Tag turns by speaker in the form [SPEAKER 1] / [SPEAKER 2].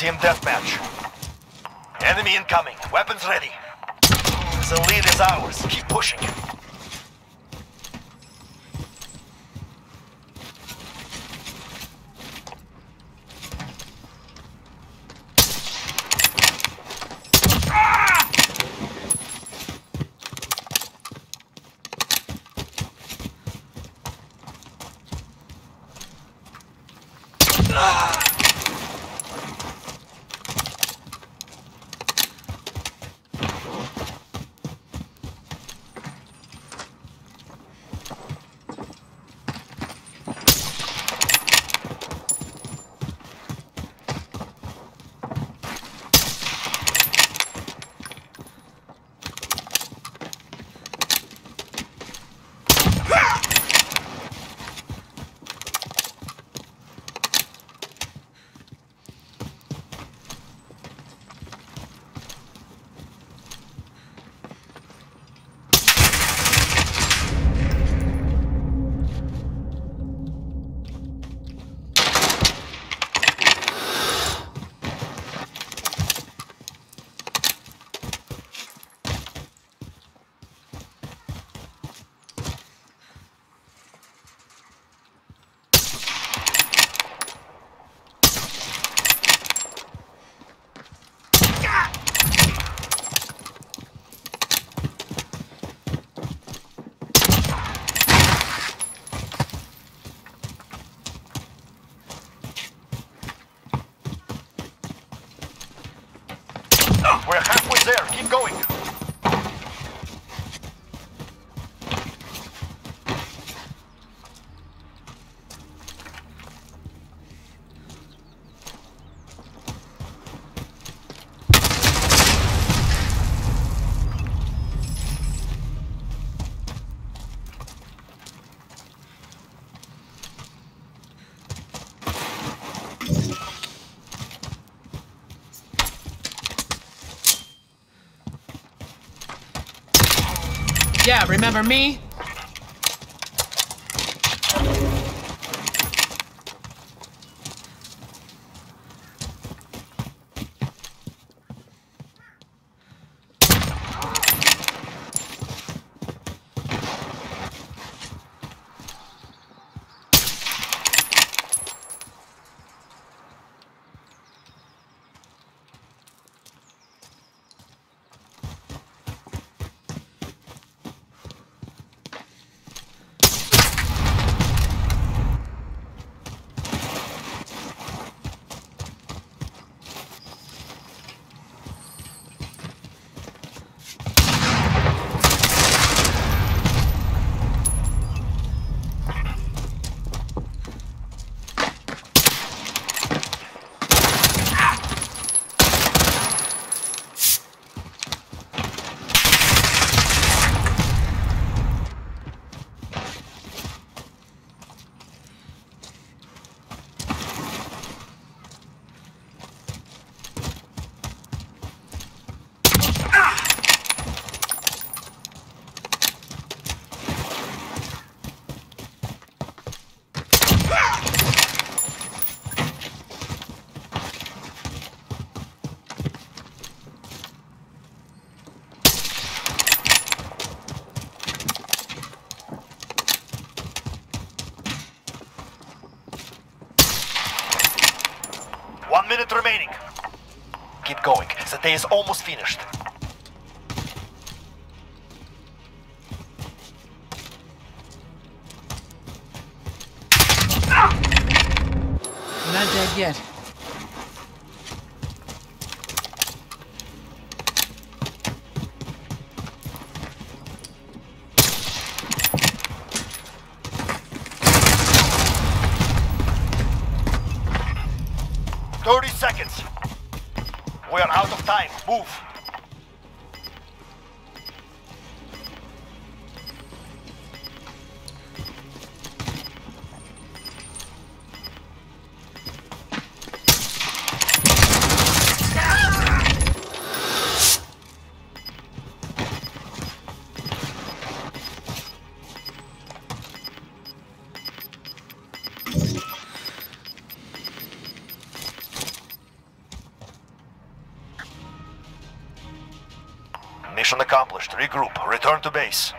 [SPEAKER 1] Team deathmatch. Enemy incoming. Weapons ready. The lead is ours. Keep pushing. We're halfway there. Keep going.
[SPEAKER 2] Yeah, remember me?
[SPEAKER 1] One minute remaining. Keep going. The day is almost finished.
[SPEAKER 2] Not dead yet.
[SPEAKER 1] Thirty seconds. We are out of time. Move. Mission accomplished. Regroup. Return to base.